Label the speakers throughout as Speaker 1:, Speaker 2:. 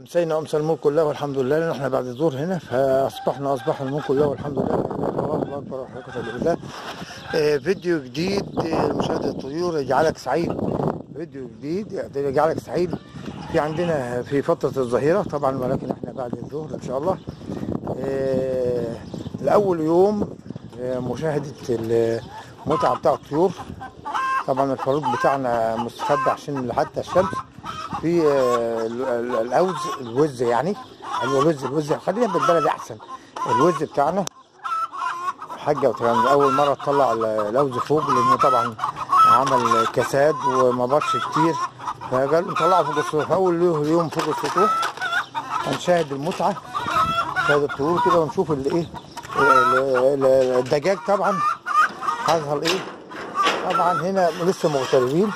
Speaker 1: مسينا أمس الملك كلها والحمد لله إحنا بعد الظهر هنا فأصبحنا اصبح الملك كلها والحمد لله. الله أكبر وحركه بالله آه، فيديو جديد آه، لمشاهدة الطيور يجعلك سعيد. فيديو جديد يجعلك سعيد. في عندنا في فترة الظهيرة طبعا ولكن إحنا بعد الظهر إن شاء الله. آه، لأول يوم آه، مشاهدة المتعة بتاع الطيور. طبعا الفاروق بتاعنا مستخبي عشان حتى الشمس. في آه، ال- ال- الاوز الوز يعني. أيوه الوز الوز خلينا بالبلد أحسن. الوز بتاعنا. حاجة كان أول مرة تطلع ال- اللوز فوق لأنه طبعا عمل كساد وما بطش كتير. فقال نطلعه فوق السطوح. أول يوم فوق السطوح هنشاهد المتعة. نشاهد الطيور كده ونشوف اللي إيه ال- ال- الدجاج طبعا. هيظهر إيه طبعا هنا لسه مغتربين.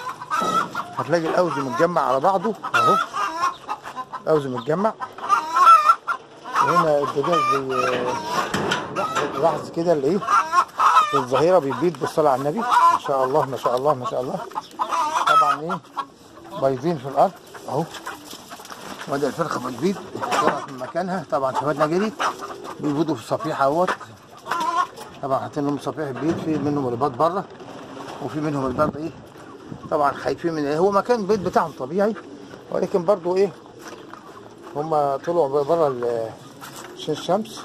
Speaker 1: هتلاقي الأوز متجمع على بعضه. أهو. الأوز متجمع. وهنا الدجاج لحظه كده اللي إيه في الظهيرة بيبيض بالصلاة على النبي. ما شاء الله ما شاء الله ما شاء الله. طبعا إيه بايظين في الأرض. أهو. وادي الفرخة بتبيض. من مكانها. طبعا شبابنا جري بيبيضوا في الصفيحة أهوت. طبعا حاطين لهم صفيح بيض في منهم بيض بره وفي منهم بيض إيه طبعا خايفين من إيه هو مكان البيت بتاعهم طبيعي ولكن برضو إيه هم طلعوا بره الشمس.